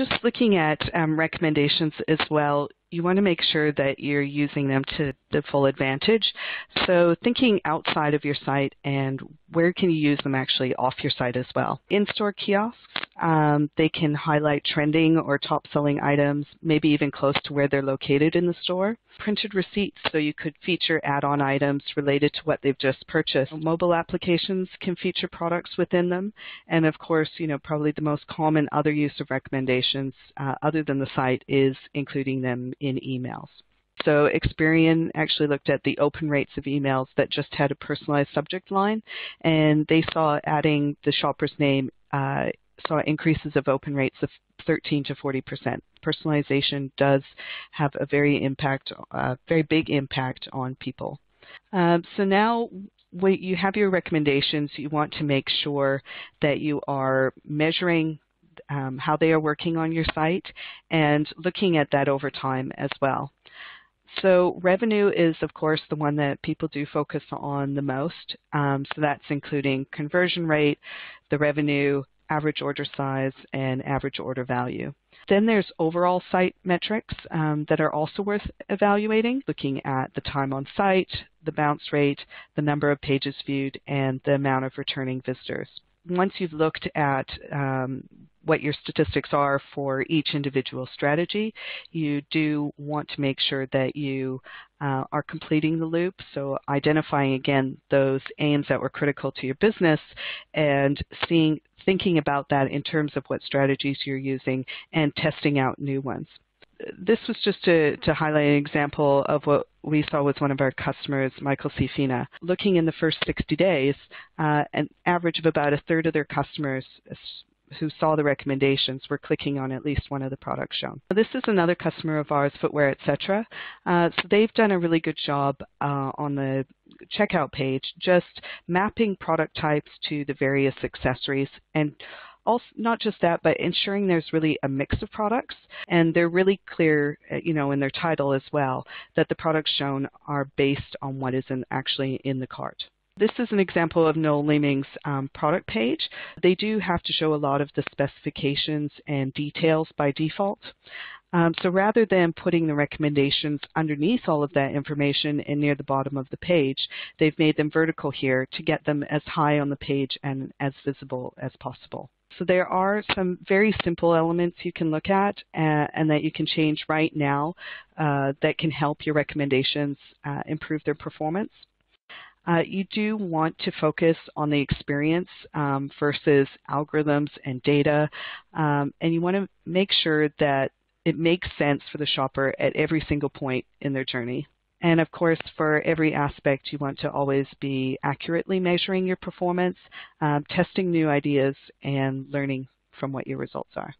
just looking at um, recommendations as well, you want to make sure that you're using them to the full advantage. So thinking outside of your site and where can you use them actually off your site as well. In-store kiosks, um, they can highlight trending or top-selling items, maybe even close to where they're located in the store. Printed receipts, so you could feature add-on items related to what they've just purchased. Mobile applications can feature products within them, and of course, you know, probably the most common other use of recommendations uh, other than the site is including them in emails. So Experian actually looked at the open rates of emails that just had a personalized subject line, and they saw adding the shopper's name uh, saw increases of open rates of 13 to 40 percent. Personalization does have a very impact, uh, very big impact on people. Um, so now when you have your recommendations, you want to make sure that you are measuring um, how they are working on your site and looking at that over time as well. So revenue is, of course, the one that people do focus on the most. Um, so that's including conversion rate, the revenue, average order size, and average order value. Then there's overall site metrics um, that are also worth evaluating, looking at the time on site, the bounce rate, the number of pages viewed, and the amount of returning visitors. Once you've looked at um, what your statistics are for each individual strategy. You do want to make sure that you uh, are completing the loop, so identifying again those aims that were critical to your business and seeing, thinking about that in terms of what strategies you're using and testing out new ones this was just to, to highlight an example of what we saw with one of our customers, Michael C. Fina. Looking in the first 60 days, uh, an average of about a third of their customers who saw the recommendations were clicking on at least one of the products shown. This is another customer of ours, Footwear Etc. Uh, so they've done a really good job uh, on the checkout page, just mapping product types to the various accessories and also not just that, but ensuring there's really a mix of products and they're really clear, uh, you know, in their title as well, that the products shown are based on what is in, actually in the cart. This is an example of Noel Leeming's um, product page. They do have to show a lot of the specifications and details by default. Um, so rather than putting the recommendations underneath all of that information and near the bottom of the page, they've made them vertical here to get them as high on the page and as visible as possible. So there are some very simple elements you can look at uh, and that you can change right now uh, that can help your recommendations uh, improve their performance. Uh, you do want to focus on the experience um, versus algorithms and data, um, and you want to make sure that it makes sense for the shopper at every single point in their journey. And of course, for every aspect, you want to always be accurately measuring your performance, um, testing new ideas, and learning from what your results are.